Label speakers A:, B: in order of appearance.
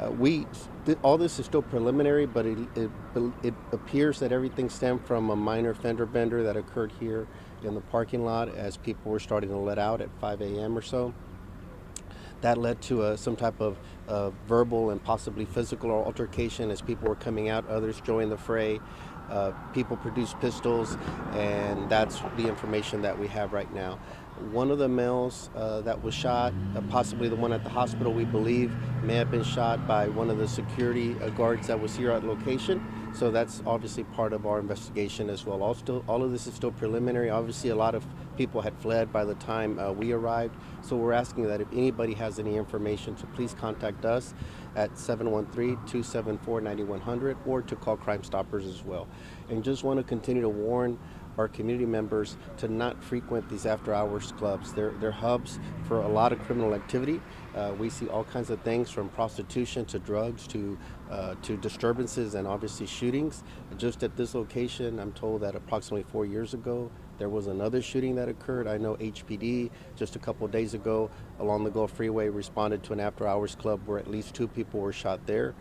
A: Uh, we th- all this is still preliminary, but it, it, it appears that everything stemmed from a minor fender bender that occurred here in the parking lot as people were starting to let out at 5 a.m. or so. That led to uh, some type of uh, verbal and possibly physical altercation as people were coming out. Others joined the fray. Uh, people produced pistols, and that's the information that we have right now. One of the males uh, that was shot, uh, possibly the one at the hospital, we believe, may have been shot by one of the security uh, guards that was here at location. So that's obviously part of our investigation as well. All, still, all of this is still preliminary. Obviously, a lot of people had fled by the time uh, we arrived. So we're asking that if anybody has any information to please contact us at 713-274-9100 or to call Crime Stoppers as well. And just want to continue to warn our community members to not frequent these after hours clubs. They're, they're hubs for a lot of criminal activity. Uh, we see all kinds of things from prostitution to drugs to, uh, to disturbances and obviously shootings. Just at this location, I'm told that approximately four years ago, there was another shooting that occurred. I know HPD just a couple days ago along the Gulf Freeway responded to an after hours club where at least two people were shot there.